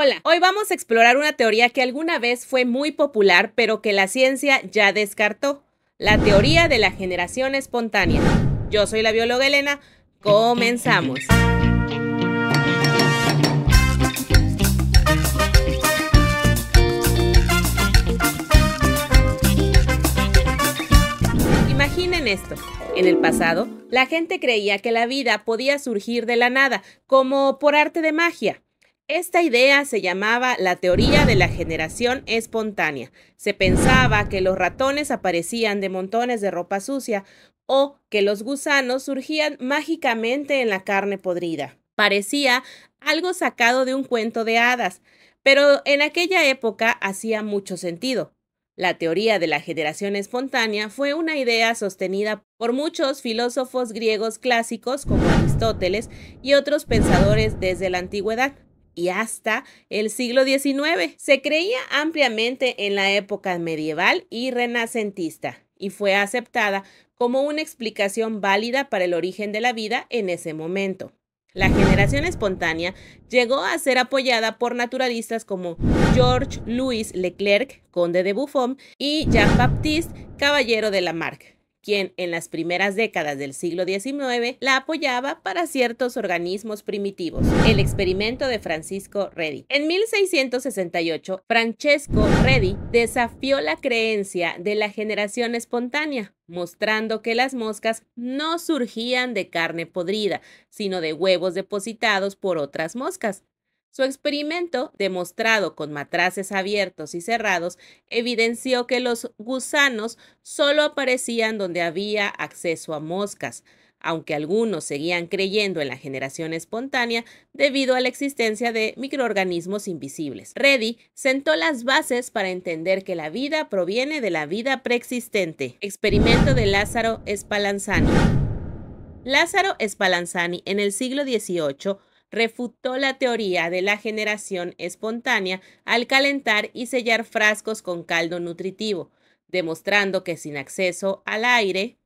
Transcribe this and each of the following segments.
Hola, hoy vamos a explorar una teoría que alguna vez fue muy popular, pero que la ciencia ya descartó. La teoría de la generación espontánea. Yo soy la bióloga Elena. Comenzamos. Imaginen esto. En el pasado, la gente creía que la vida podía surgir de la nada, como por arte de magia. Esta idea se llamaba la teoría de la generación espontánea. Se pensaba que los ratones aparecían de montones de ropa sucia o que los gusanos surgían mágicamente en la carne podrida. Parecía algo sacado de un cuento de hadas, pero en aquella época hacía mucho sentido. La teoría de la generación espontánea fue una idea sostenida por muchos filósofos griegos clásicos como Aristóteles y otros pensadores desde la antigüedad y hasta el siglo XIX. Se creía ampliamente en la época medieval y renacentista y fue aceptada como una explicación válida para el origen de la vida en ese momento. La generación espontánea llegó a ser apoyada por naturalistas como Georges Louis Leclerc, conde de Buffon, y Jean-Baptiste Caballero de Lamarck quien en las primeras décadas del siglo XIX la apoyaba para ciertos organismos primitivos. El experimento de Francisco Redi. En 1668, Francesco Redi desafió la creencia de la generación espontánea, mostrando que las moscas no surgían de carne podrida, sino de huevos depositados por otras moscas. Su experimento, demostrado con matraces abiertos y cerrados, evidenció que los gusanos solo aparecían donde había acceso a moscas, aunque algunos seguían creyendo en la generación espontánea debido a la existencia de microorganismos invisibles. Reddy sentó las bases para entender que la vida proviene de la vida preexistente. Experimento de Lázaro Spallanzani. Lázaro Spallanzani en el siglo XVIII refutó la teoría de la generación espontánea al calentar y sellar frascos con caldo nutritivo, demostrando que sin acceso al aire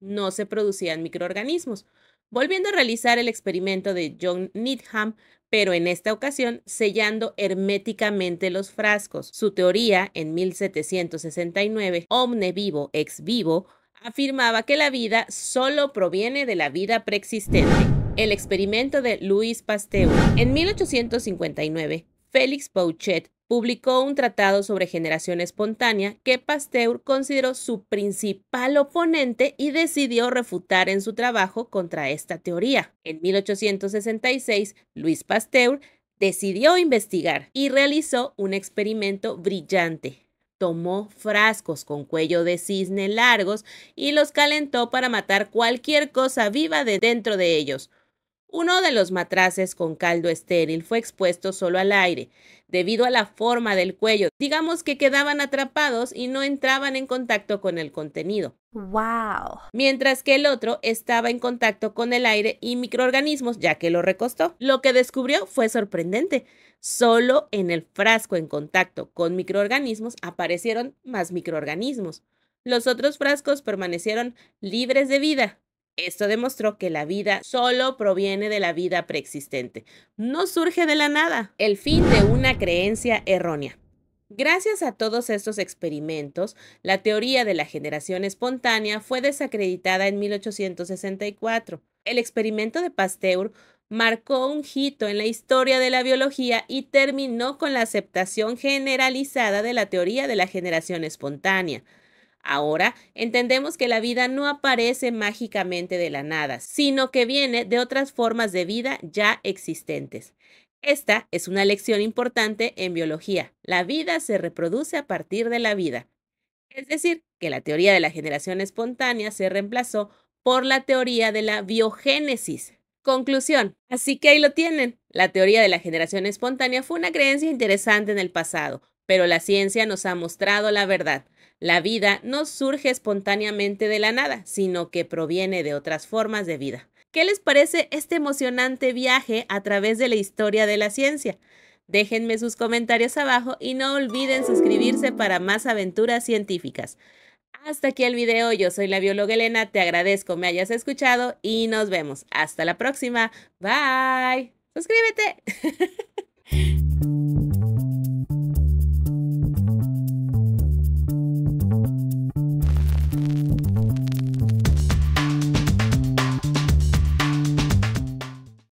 no se producían microorganismos, volviendo a realizar el experimento de John Needham, pero en esta ocasión sellando herméticamente los frascos. Su teoría, en 1769, Omne vivo ex vivo, afirmaba que la vida solo proviene de la vida preexistente el experimento de Louis Pasteur. En 1859, Félix Pauchet publicó un tratado sobre generación espontánea que Pasteur consideró su principal oponente y decidió refutar en su trabajo contra esta teoría. En 1866, Louis Pasteur decidió investigar y realizó un experimento brillante. Tomó frascos con cuello de cisne largos y los calentó para matar cualquier cosa viva de dentro de ellos. Uno de los matraces con caldo estéril fue expuesto solo al aire, debido a la forma del cuello. Digamos que quedaban atrapados y no entraban en contacto con el contenido. ¡Wow! Mientras que el otro estaba en contacto con el aire y microorganismos, ya que lo recostó. Lo que descubrió fue sorprendente. Solo en el frasco en contacto con microorganismos aparecieron más microorganismos. Los otros frascos permanecieron libres de vida. Esto demostró que la vida solo proviene de la vida preexistente, no surge de la nada. El fin de una creencia errónea. Gracias a todos estos experimentos, la teoría de la generación espontánea fue desacreditada en 1864. El experimento de Pasteur marcó un hito en la historia de la biología y terminó con la aceptación generalizada de la teoría de la generación espontánea. Ahora entendemos que la vida no aparece mágicamente de la nada, sino que viene de otras formas de vida ya existentes. Esta es una lección importante en biología. La vida se reproduce a partir de la vida. Es decir, que la teoría de la generación espontánea se reemplazó por la teoría de la biogénesis. Conclusión. Así que ahí lo tienen. La teoría de la generación espontánea fue una creencia interesante en el pasado, pero la ciencia nos ha mostrado la verdad. La vida no surge espontáneamente de la nada, sino que proviene de otras formas de vida. ¿Qué les parece este emocionante viaje a través de la historia de la ciencia? Déjenme sus comentarios abajo y no olviden suscribirse para más aventuras científicas. Hasta aquí el video, yo soy la bióloga Elena, te agradezco me hayas escuchado y nos vemos. Hasta la próxima. Bye. Suscríbete.